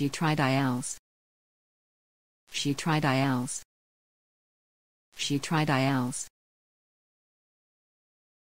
She tried else. She tried else. She tried else.